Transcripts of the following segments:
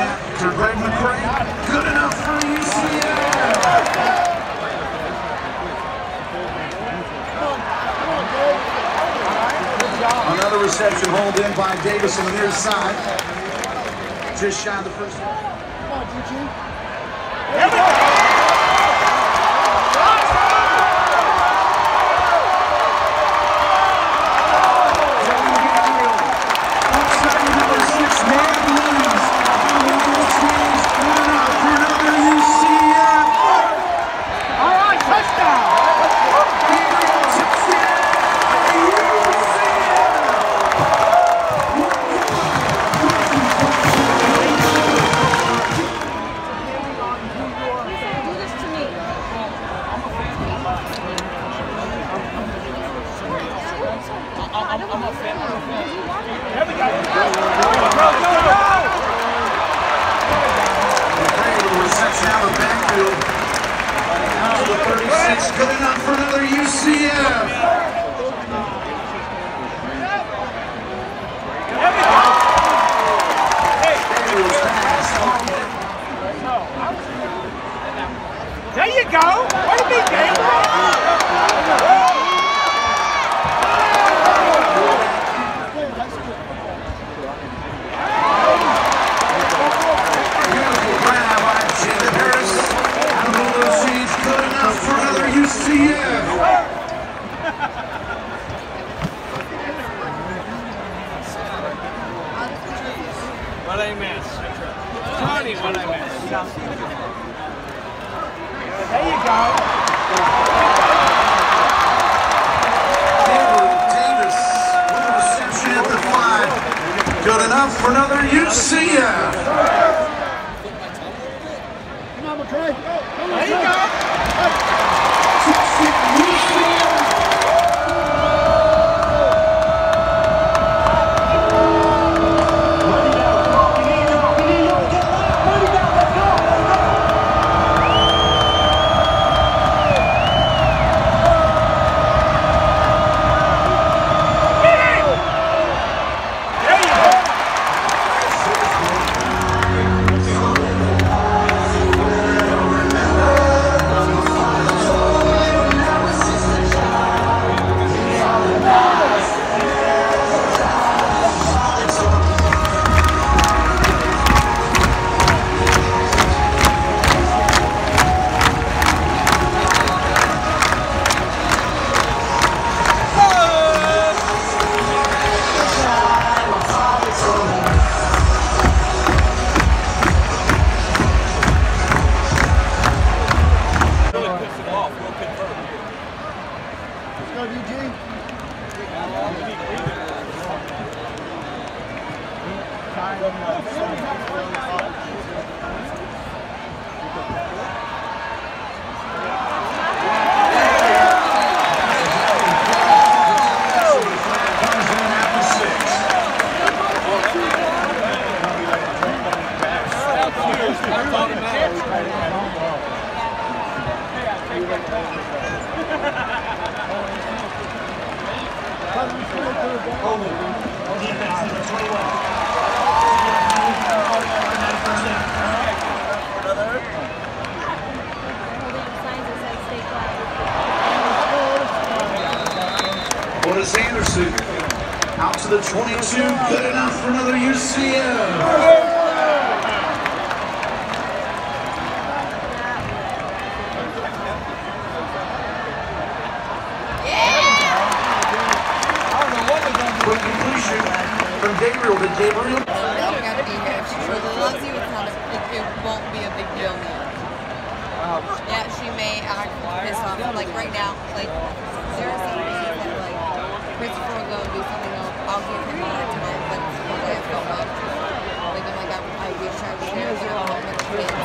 to Greg McCrae. Good enough for Another reception hold in by Davis on the near side. Just shy of the first one. Come on, Good enough for another UCF. Come on, McCrae. Otis Anderson out to the 22. Good enough for another UCF. Quick completion from Gabriel to Gabriel. You gotta be here. She truly loves you, it's not a, it, it won't be a big deal. Yeah, she may act pissed off. Like right now, like there are some days that like Christopher will go and do something. I'll, I'll give him a hard but day I feel bad. Like I'm like I, I wish I was there at home with the kids.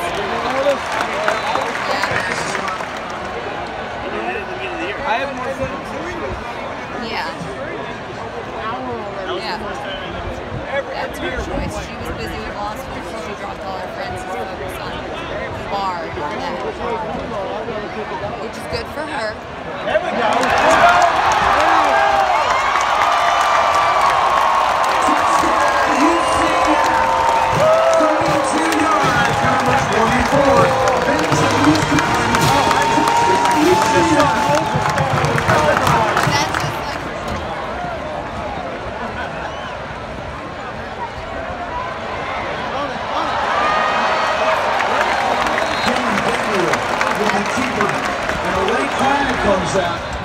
Yeah, I have more fun yeah, yeah. That's her choice. She was busy with law school, so she dropped all her friends to focus on the bar and all that. Which is good for her. There we go. Comes out.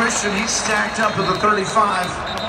Christian. He's stacked up at the 35.